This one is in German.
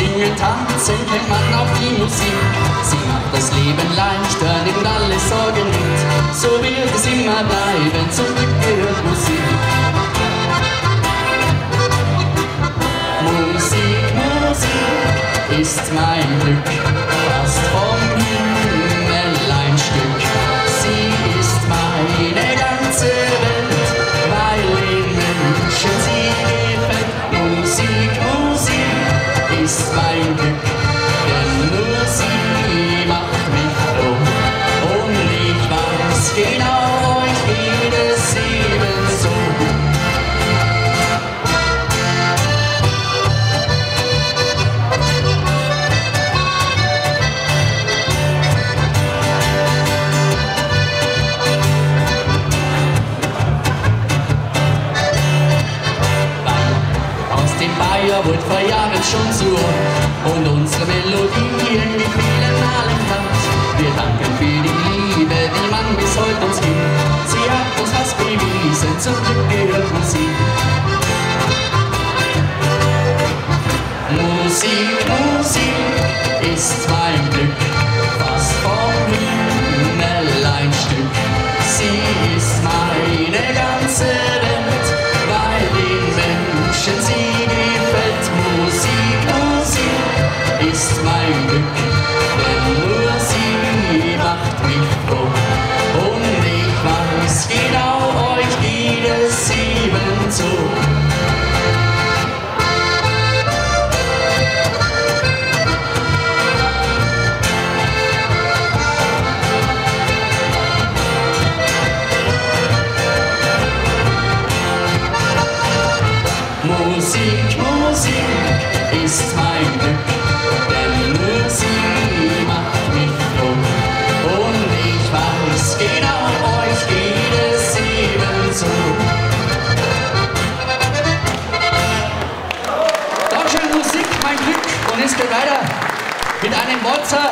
Singen, tanzen man auch die Musik. Sie macht das Leben leichter, nimmt alle Sorgen mit. So wird es immer bleiben, zum gehört Musik. Musik, Musik ist mein Glück, Ist mein Glück, denn nur sie wurde vor Jahren schon zu und unsere Melodien vielen Malen tanzt. Wir danken für die Liebe, die man bis heute uns gibt. Sie hat uns was bewiesen, zum Glück gehört Musik. Musik, Musik mein Glück, Geht weiter mit einem Walzer